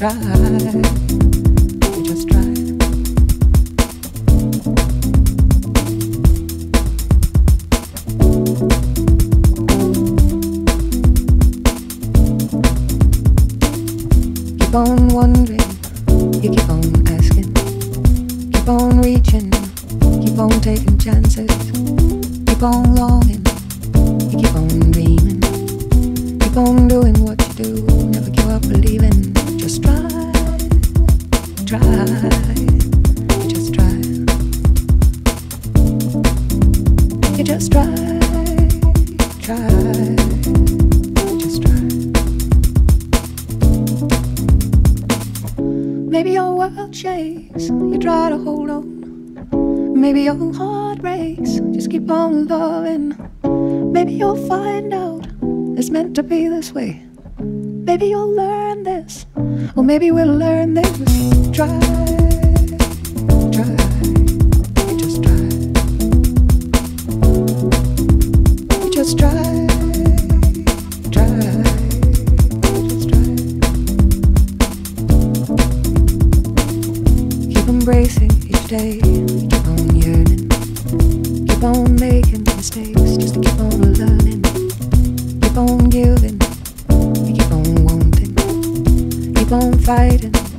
keep on wondering, you keep on asking, keep on reaching, keep on taking chances, keep on longin', you keep on dreaming, keep on doing what you do, never give up believing. Just try, try, just try, you just try, try, just try. Maybe your world shakes, you try to hold on. Maybe your heart breaks, just keep on loving. Maybe you'll find out it's meant to be this way. Maybe you'll learn this, or maybe we'll learn this. Try, try, just try. Just try, try, just try. Keep embracing each day, keep on yearning, keep on making fighting